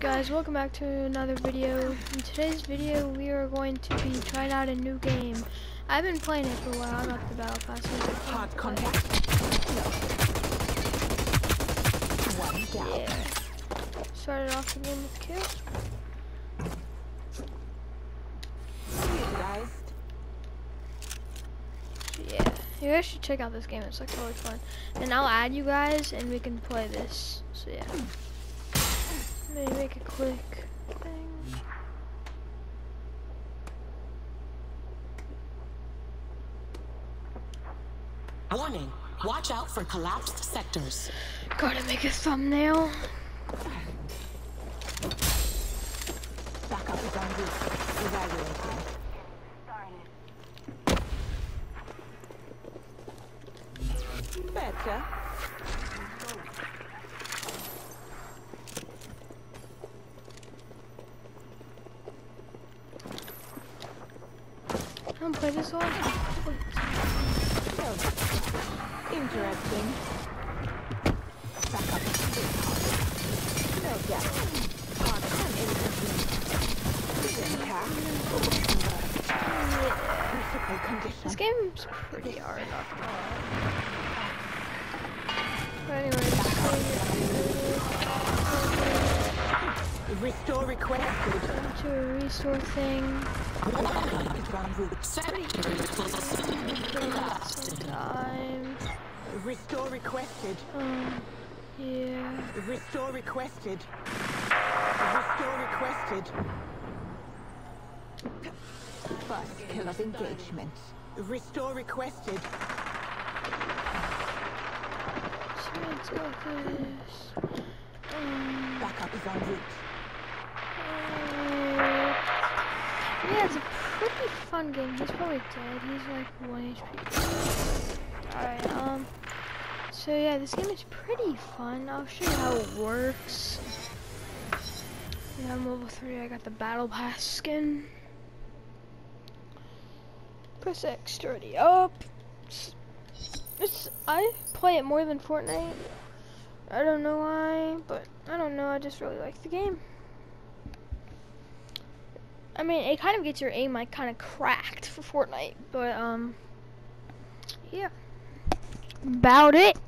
guys, welcome back to another video. In today's video, we are going to be trying out a new game. I've been playing it for a while, I got the battle pass. Hard contact. One down. Yeah. Started off the game with kill. Realized. Yeah, you guys should check out this game. It's like really fun. And I'll add you guys, and we can play this. So yeah. Maybe make a quick thing. Warning, watch out for collapsed sectors. Gotta make a thumbnail. Backup is en route. Evaluating. Better. I don't play this one. No. Interesting. Backup. No gap. Hard and incomplete. Impact. Critical condition. This game's pretty hard. But anyways, Restore requested. to a restore thing. Restore requested. Um, yeah. Restore requested. Restore requested. First kill of engagement. Restore requested. Let's go this. Um, Backup is en route. uh, yeah, it's a pretty fun game. He's probably dead. He's like 1 HP. Alright, um. So yeah, this game is pretty fun. I'll show you how it works. Yeah, I'm level 3. I got the Battle Pass skin. Press X to ready up. It's, it's, I play it more than Fortnite. I don't know why, but I don't know. I just really like the game. I mean, it kind of gets your aim like kind of cracked for Fortnite, but um, yeah, about it.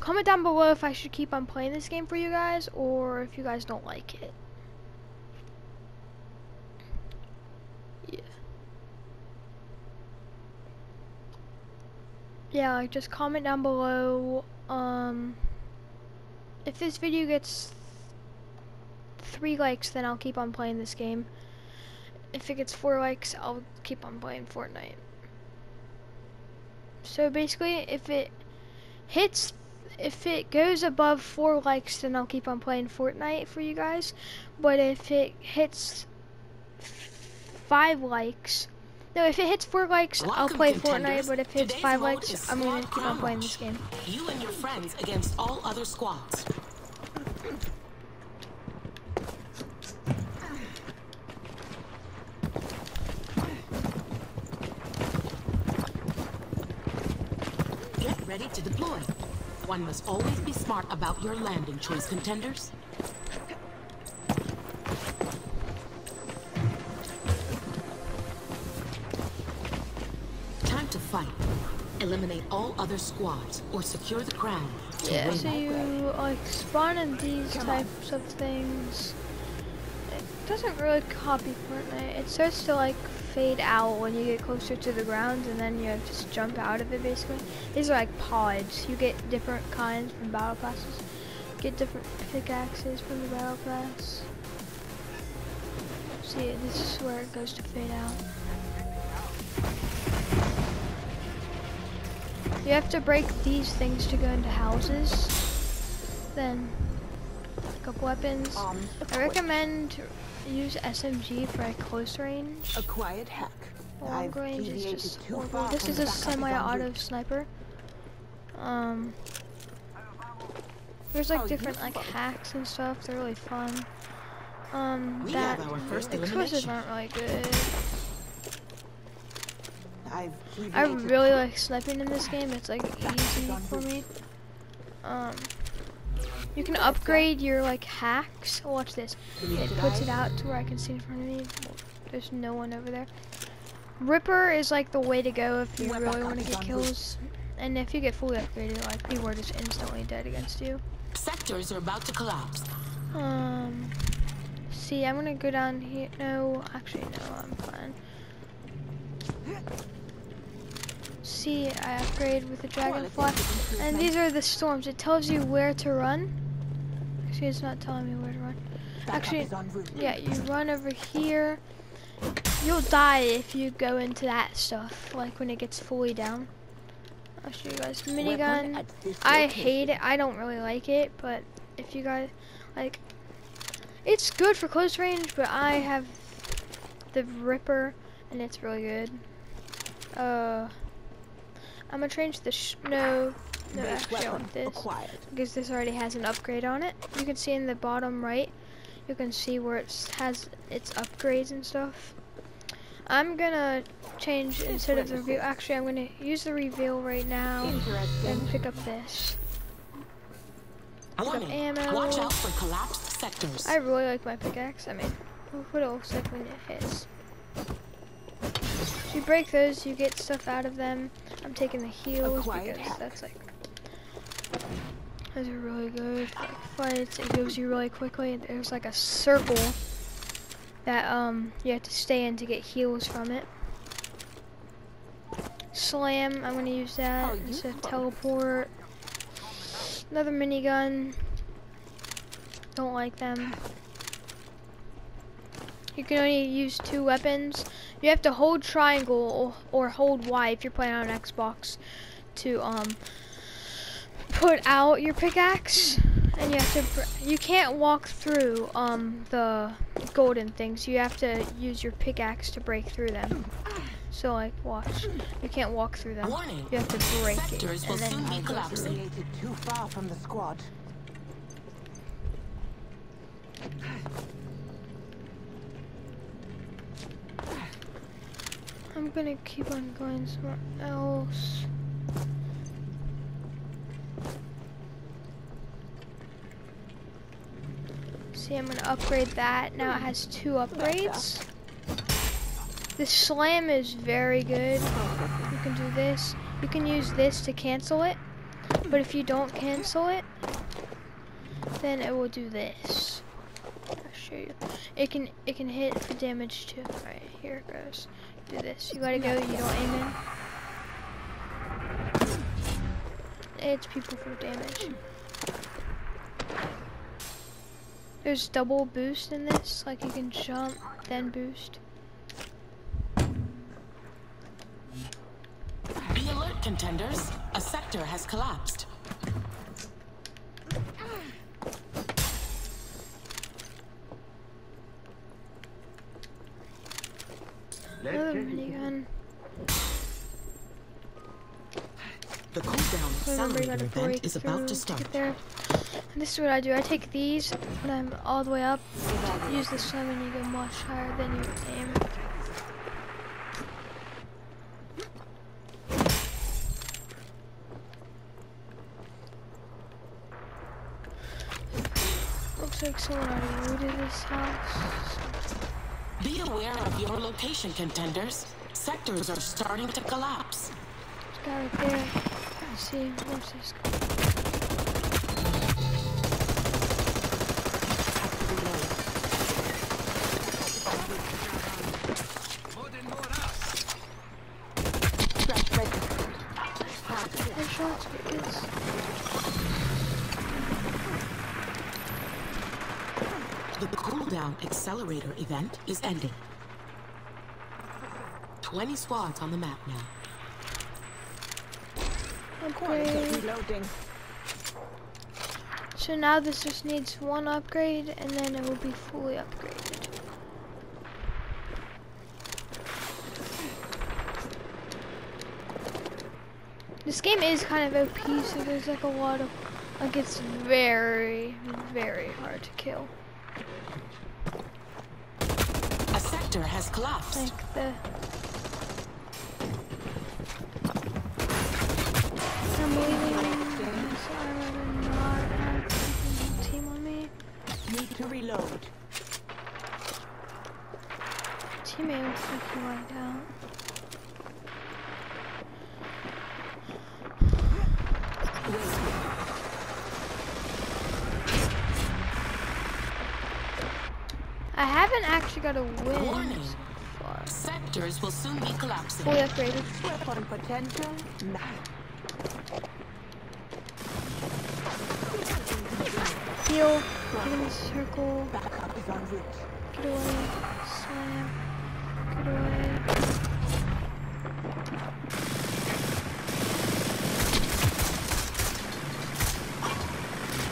Comment down below if I should keep on playing this game for you guys, or if you guys don't like it. Yeah. Yeah, like just comment down below. Um, if this video gets three likes, then I'll keep on playing this game. If it gets four likes, I'll keep on playing Fortnite. So basically, if it hits, if it goes above four likes, then I'll keep on playing Fortnite for you guys. But if it hits five likes, no, if it hits four likes, I'll play. Fortnite. But if it hits Today's five likes, I'm gonna keep on playing this game. You and your friends against all other squads. Get ready to deploy. One must always be smart about your landing choice, contenders. Time to fight. Eliminate all other squads or secure the crown Yeah, so you like spawn in these types of things. It doesn't really copy Fortnite. It starts to like fade out when you get closer to the ground and then you have just jump out of it basically. These are like pods. You get different kinds from battle passes. Get different pickaxes from the battle pass. See, this is where it goes to fade out. You have to break these things to go into houses. Then, pick up weapons. Um, I recommend use SMG for a close range. A quiet hack. Long I've range is just horrible. This is a backup is en semi-auto sniper. Um, there's like Oh, different like hacks and stuff. They're really fun. Um, We that explosives aren't really good. I've I really like sniping in this game. It's like easy for me. Um, You can upgrade your like hacks. Watch this. It puts it out to where I can see in front of me. There's no one over there. Ripper is like the way to go if you really want to get kills. And if you get fully upgraded, like people are just instantly dead against you. Sectors are about to collapse. Um, see, I'm gonna go down here. No, actually, no, I'm fine. See, I upgrade with the dragonfly, and these are the storms. It tells you where to run. Actually, it's not telling me where to run. Actually, is en route. yeah, you run over here. You'll die if you go into that stuff, like when it gets fully down. I'll show you guys. Minigun. I hate it. I don't really like it, but if you guys like, it's good for close range. But I have the Ripper, and it's really good. Uh, I'm gonna change the sh no. No, actually, I weapon want this acquired. because this already has an upgrade on it. You can see in the bottom right, you can see where it has its upgrades and stuff. I'm gonna change instead of the reveal. Actually, I'm gonna use the reveal right now and pick up this. Warning. ammo. Watch out for collapsed sectors. I really like my pickaxe. I mean, look what it looks like when it hits. If you break those, you get stuff out of them. I'm taking the heals Acquired because hack. that's like those are really good fights. It goes you really quickly. There's like a circle that um you have to stay in to get heals from it. Slam, I'm gonna use that Oh, instead of teleport. Another minigun. Don't like them. You can only use two weapons. You have to hold triangle or, or hold Y if you're playing on Xbox to um put out your pickaxe. And you have to br- you can't walk through um the golden things. You have to use your pickaxe to break through them. So like watch. You can't walk through them. Warning. You have to break it Sectors will and then soon be I collapsing. too far from the squad. I'm gonna keep on going somewhere else. See, I'm gonna upgrade that. Now it has two upgrades. The slam is very good. You can do this. You can use this to cancel it. But if you don't cancel it, then it will do this. I'll show you. It can it can hit for damage too. Alright, here it goes. Do this. You gotta go, you don't aim in. It's people for damage. There's double boost in this, like you can jump, then boost. Be alert, contenders. A sector has collapsed. Another minigun. The cooldown Remember, you accelerator gotta event is about to to start. get there. This is what I do. I take these when I'm all the way up. Use the slam and you go much higher than you aim. Looks like someone already looted this house. Be aware of your location, contenders. Sectors are starting to collapse. This guy right there. Let's see, what's this? Threat The cooldown accelerator event is ending. 20 squads on the map now. Quality Upgrade. reloading. So now this just needs one upgrade and then it will be fully upgraded. This game is kind of OP, so there's like a lot of, like it's very, very hard to kill. A sector has collapsed. Like the. I'm leaving. This armor did not have something. to reload. Teammate looks like he went out. I haven't actually got a win Warning. so far. Sectors will soon be collapsing. Fully upgraded. Weapon potential. Nah. Heal. Get in the circle. Get away. Slam. Get away.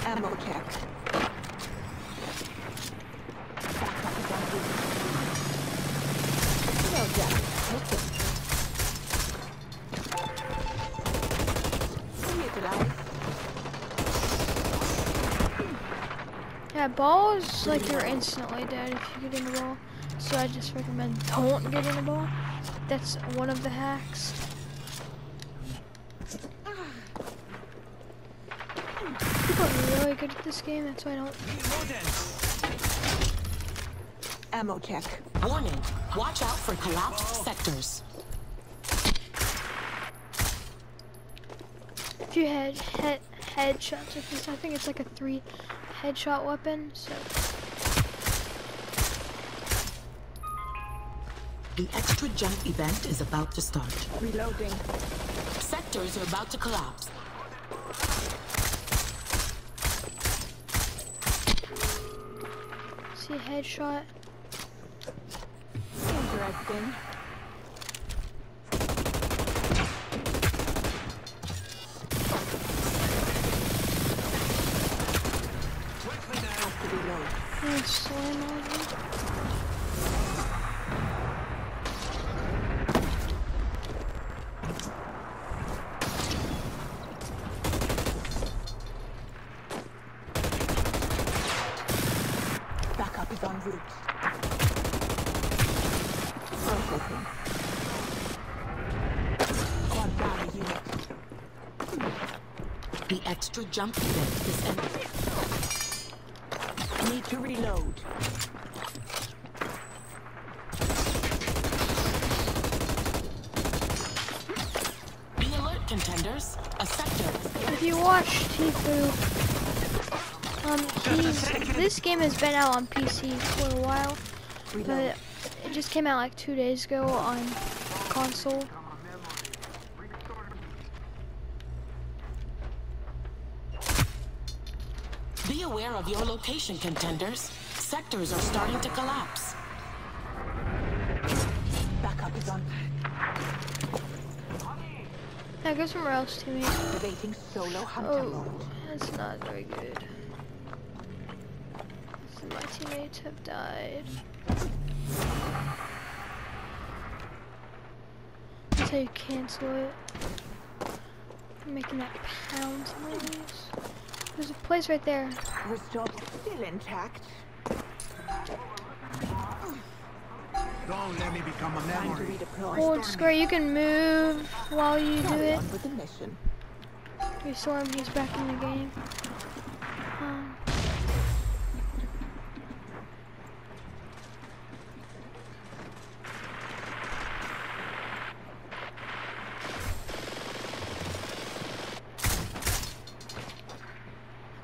Ammo check. Backup is en route. Well done. Okay. Utilize. Yeah, ball like you're instantly dead if you get in the ball. So I just recommend don't get in the ball. That's one of the hacks. People are really good at this game, that's why I don't Ammo check. Warning. Watch out for collapsed sectors. if you had head headshots I think it's like a three headshot weapon, so The extra jump event is about to start. Reloading. Sectors are about to collapse. see a headshot. Interesting. Have to reload. And slam on him. Backup is en route. Processing. Squad down a unit. The extra jump event is ended. Need to reload. Be alert, contenders. A sector. If you watch Tfue, um, he's this game has been out on PC for a while, but it just came out like two days ago on console. Be aware of your location, contenders. Sectors are starting to collapse. Backup is on. Yeah, go somewhere else, teammate. Activating solo hunter Oh, mode. that's not very good. So my teammates have died. That's how you cancel it. I'm making that pound noise. There's a place right there. Restore still intact. Don't let me become a memory. Hold square, you can move while you do it. on with the mission. Restore him, he's back in the game. Um,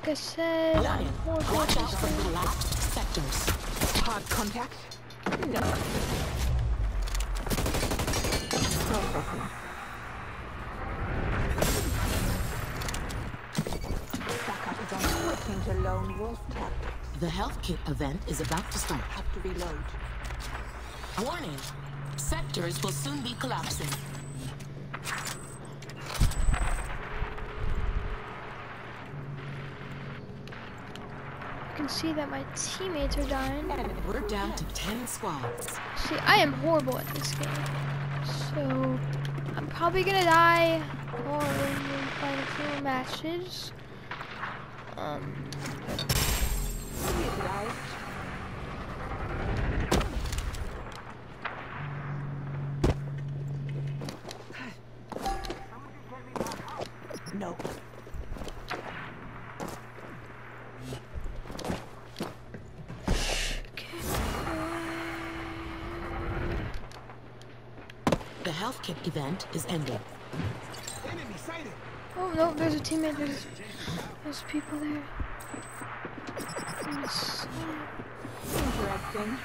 like I said, I'm Warning. horrible at Watch out for collapsed sectors. Hard contact? No. Processing. Backup is on switching to lone wolf tactics. The health kit event is about to start. Have to reload. Warning. Sectors will soon be collapsing. See that my teammates are dying. We're down to 10 squads. See, I am horrible at this game. So, I'm probably gonna die or in quite a few matches. Um, health kit event is ending. Enemy sighted. Oh no, there's a teammate. There's there's people there. Yes. Interesting.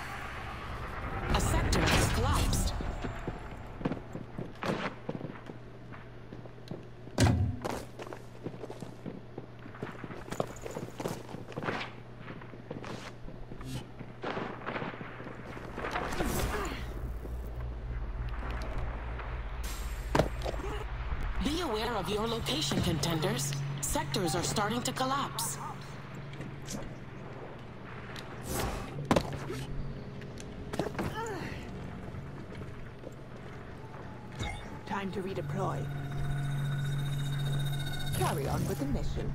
Aware of your location, contenders. Sectors are starting to collapse. Time to redeploy. Carry on with the mission.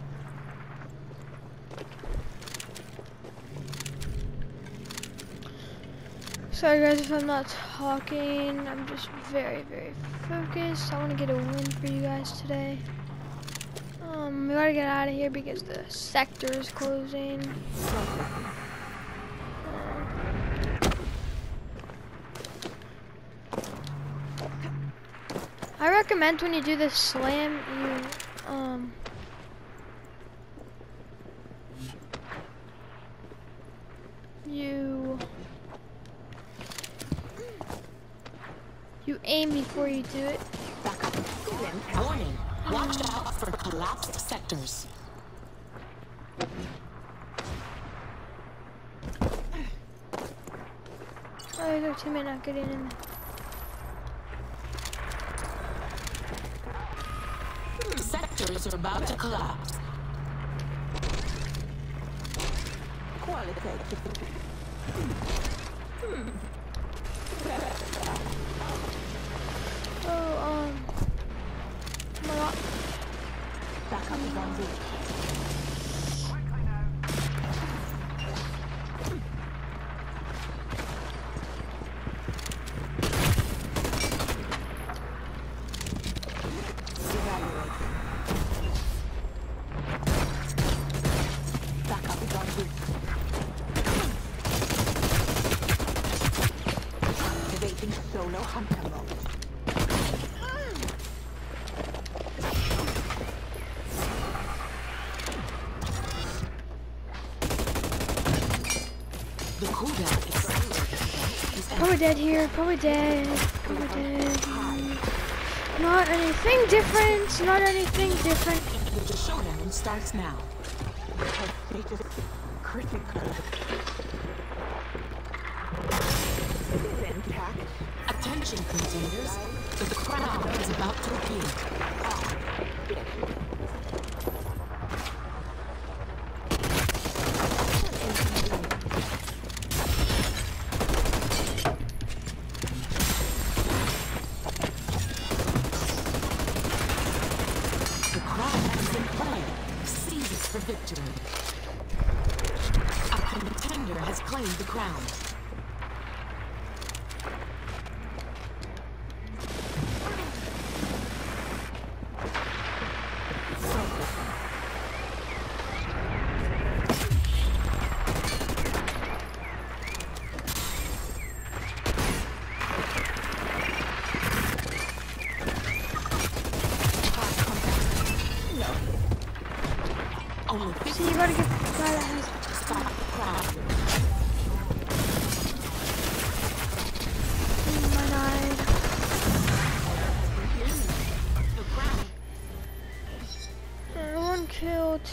Sorry guys if I'm not talking. I'm just very, very focused. I want to get a win for you guys today. Um, we gotta get out of here because the sector is closing. I recommend when you do this slam, you um. You you aim before you do it. Back up. Warning, watch out for collapsed sectors. Oh, there's our teammate not getting in. Sectors are about to collapse. Qualitative. Oh, um. Oh my god. Backup is dead here. Probably dead. Probably dead. Not anything different. Not anything different. The showdown starts now. Critical. Attention, contenders. The crown is about to appear. The crown is in play. Seize it for victory. A contender has claimed the crown.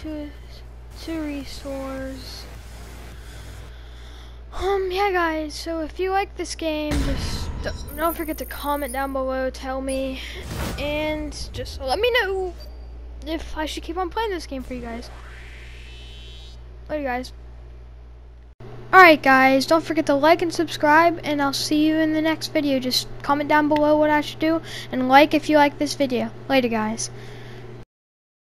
Two, two restores. Um, yeah, guys. So if you like this game, just don't, don't forget to comment down below, tell me, and just let me know if I should keep on playing this game for you guys. Later, guys. Alright, guys. Don't forget to like and subscribe, and I'll see you in the next video. Just comment down below what I should do, and like if you like this video. Later, guys.